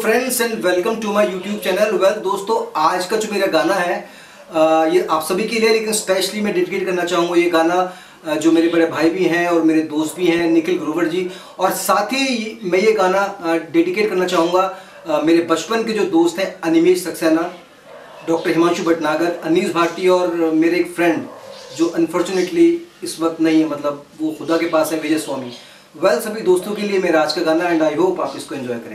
Friends and welcome to my YouTube channel well दोस्तों, आज का जो मेरा गाना है ये आप सभी के लिए, लेकिन स्पेशली मैं डेडिकेट करना चाहूँगा ये गाना जो मेरे बड़े भाई भी हैं और मेरे दोस्त भी हैं, निखिल ग्रोवर जी। और साथ ही मैं ये गाना डेडिकेट करना चाहूँगा मेरे बचपन के जो दोस्त हैं, अनिमेश सक्सेना, डॉक्टर हिमांशु भटनागर, अनीस भाटी और मेरे एक फ्रेंड जो अनफॉर्चुनेटली इस वक्त नहीं है मतलब वो खुदा के पास है, विजय स्वामी। वेल सभी दोस्तों के लिए मेरा आज का गाना एंड आई होप आप इसको एंजॉय करें।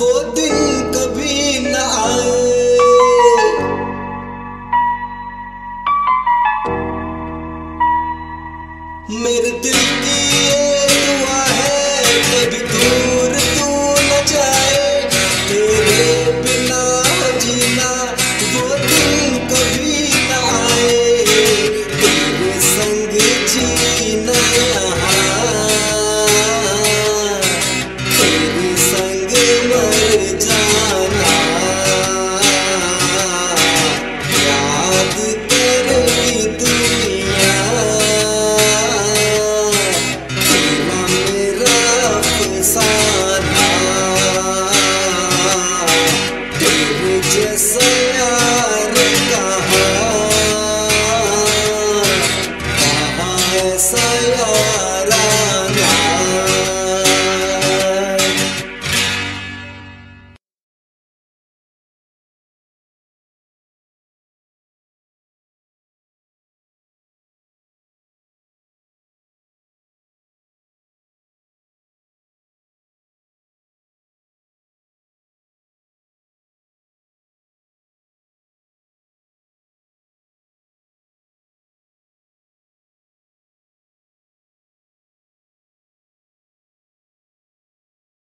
वो दिन कभी न आए। मेरे दिल की ये दुआ है कभी तू Sayonara